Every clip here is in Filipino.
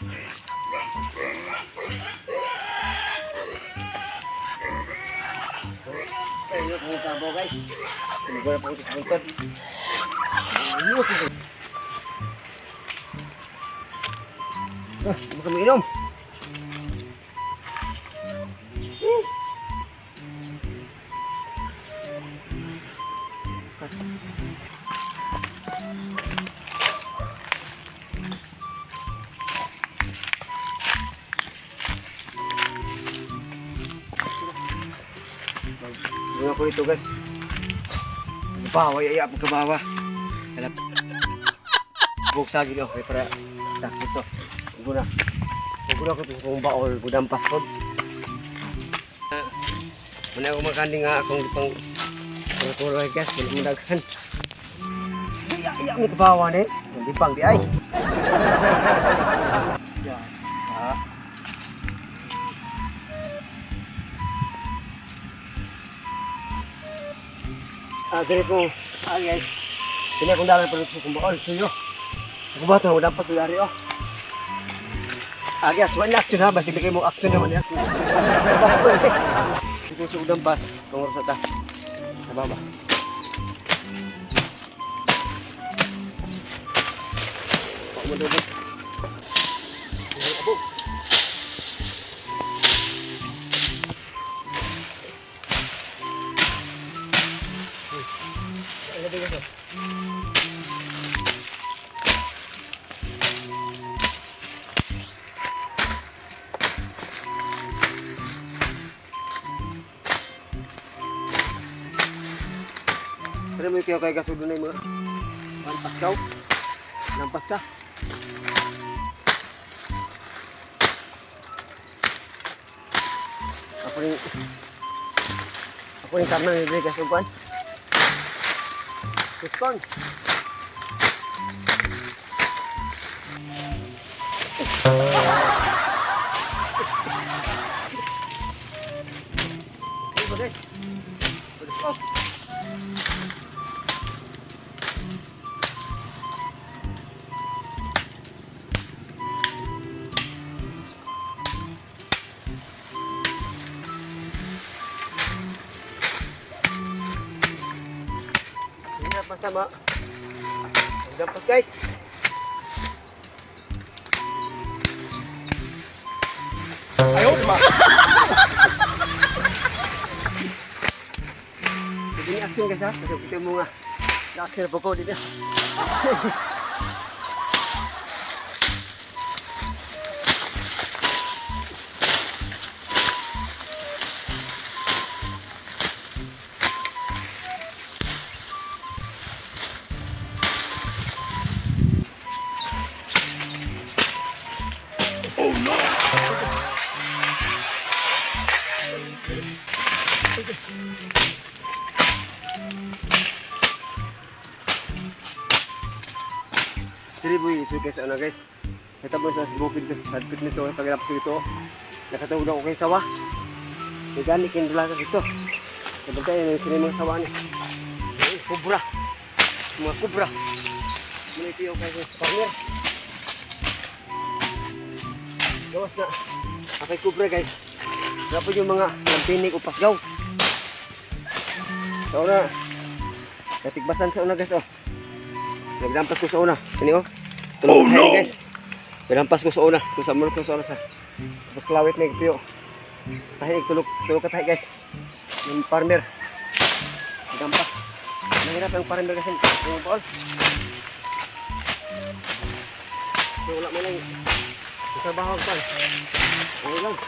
Ay, yun, kung tabo guys. Tinigura po sa. Ayun, ito. Ah, hindi kami inom. Bunga ko dito guys. Bawa, yaya po kabawa. Alam. Buksa gino, kaya para stock dito. Guna. Guna ko ito kung baol, gudang pasod. Muna ako makanding nga akong pang pang guys, wala mo daghan. Iya, iya, may kabawa na eh. Hindi pang di ay. Ah, ganit mo. Ah, guys. Kini akong dami pa sa kumbaon. Suyo. Ako ba ito? Dapat sa dari, oh. Ah, guys. Wala action ha. Basta bigay mo action naman niya. Ito sa udang bus. Kung oras ata. Sa baba. Pak May kayo kay kasudo na yung mga Lampas ka. oh. Lampas ka. Ako rin Ako rin karna ni Dre kasubuan. Kuskon. Ay, bagay. Na pasama. Ang dapat guys. Ayaw, ba? Sige ni action guys ha. Kasi mo nga. Na po ko dito. Oh no! Tribuy, so guys, ano guys, natapos na subukid sa hadpit nito, pagkatapos ko ito, nakatawag ako kay sawa. Nagani, kindula ka ito. Sabagay, ano yung sinimang sawa niya. Kubra! Mga kubra! Manito yung kay. Gawas na. Akay kubra guys. Dapat yung mga lampinig o pasgaw. Sa una. Natigbasan sa una guys oh. Nagdampas ko sa una. Kani oh. Tulog oh, no. guys. Nagdampas ko sa una. So sa mulok ko sa una sa. Tapos klawit na ipyo. Tahi tulog tulog ka tahi guys. Yung farmer. Nagdampas. Nahirap yung farmer kasi. Yung ball. So wala mo lang. Sa bahaw pa. Okay lang.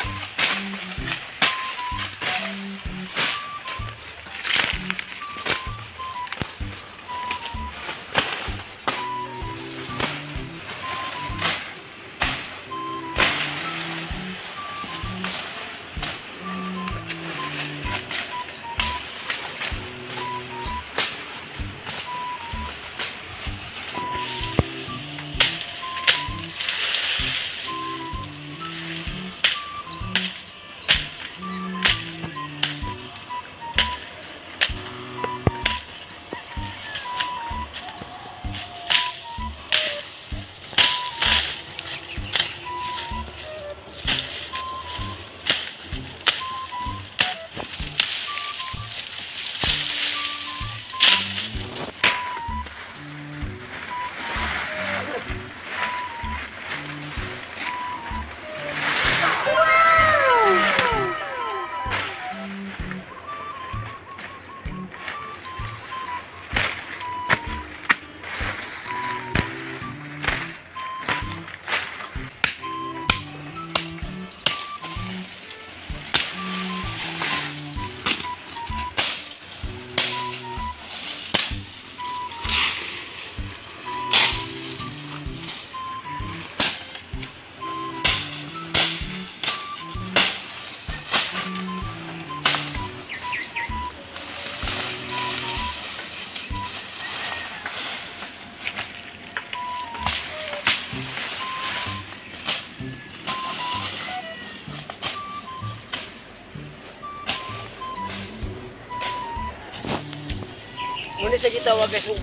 Muna siya gitawag guys. oh.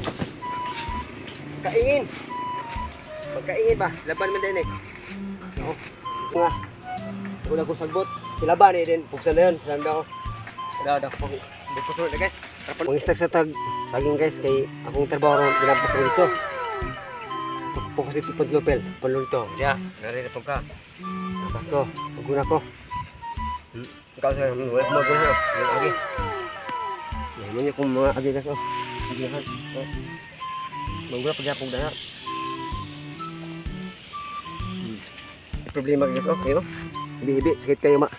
Kaingin. Pagkaingin ba? Laban man din eh. Oo. Nga. Wala ko sagbot. Sila ba ni din? Pugsa na yun. Saan daw? Wala daw. Hindi sunod na guys. Kung istag sa tag, saging guys, kay akong trabaho ron, ginampas ko dito. Fokus dito pag lupel. Palun ito. Diya. Narinig ka. Tapos ko. Ko. Ikaw sa wala ko maguna na. Yung agi. Yan mo niya kung mga. Oh. Agihan. Oh. Maguna pag yapong dana. Hmm. Problema guys. Oh. Kayo. Hibi-hibi. Sakit kayo ma.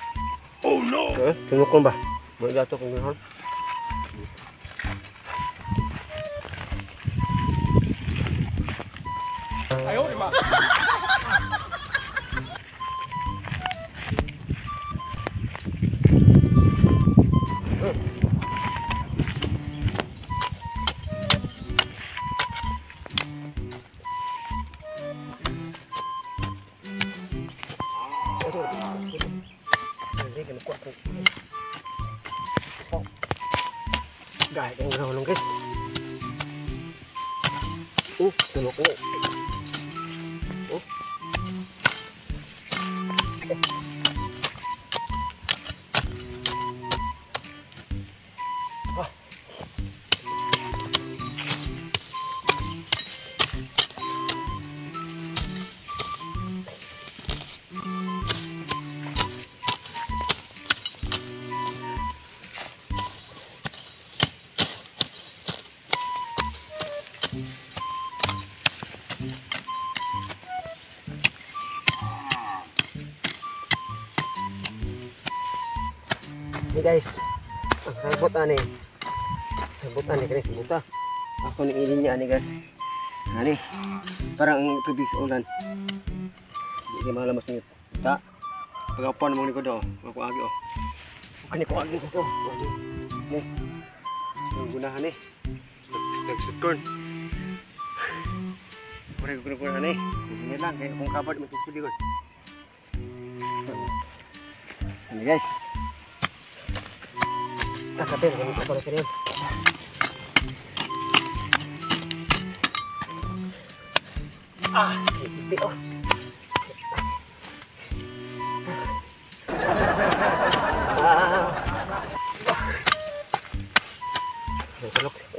Oh no! Eh, tunukon ba? Mga gato kung gano'n. Ayaw, di ba? Oh, tulok ko. Oh. Ah. ini guys. Rambut aneh. Rambut aneh kena buta aku nih ininya nih guys. Nah nih. Barang tubig ulan. Hindi malam mas nito Tak. pagapon mau ni ko aku makuagi oh. Kani ko agi kau. nih. Yung oh. gunahan nih. Nagsutkorn Kurang kurang kurang nih, ini lang kayak kung kabar mesti sulit kan. Ini guys, Caja Pedro, no puedo creer. Ah, sí, oh. ah.